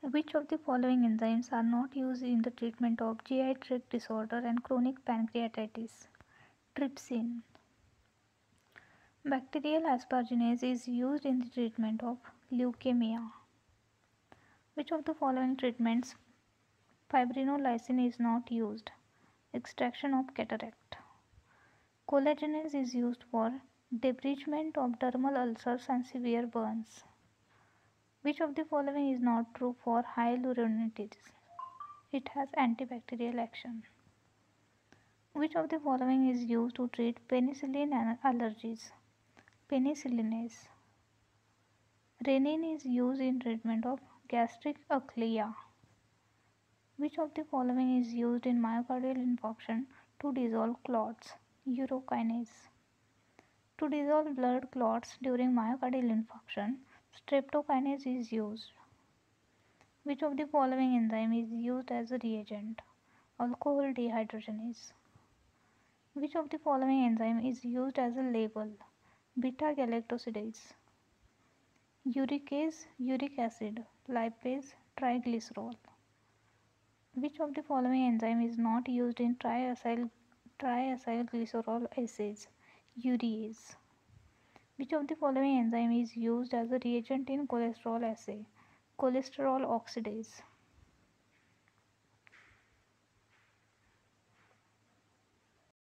Which of the following enzymes are not used in the treatment of GI tract disorder and chronic pancreatitis? Trypsin. Bacterial asparaginase is used in the treatment of leukemia. Which of the following treatments fibrinolysin is not used? Extraction of cataract. Collagenase is used for debridement of dermal ulcers and severe burns. Which of the following is not true for hyaluronidase? It has antibacterial action. Which of the following is used to treat penicillin allergies? Penicillinase. Renin is used in treatment of gastric achylia. Which of the following is used in myocardial infarction to dissolve clots? Urokinase. To dissolve blood clots during myocardial infarction, streptokinase is used. Which of the following enzyme is used as a reagent? Alcohol dehydrogenase. Which of the following enzyme is used as a label? Beta galactosidase. Uricase, uric acid, lipase, triglycerol. Which of the following enzyme is not used in triacyl, triacylglycerol assays? Urease. Which of the following enzyme is used as a reagent in cholesterol assay? Cholesterol oxidase.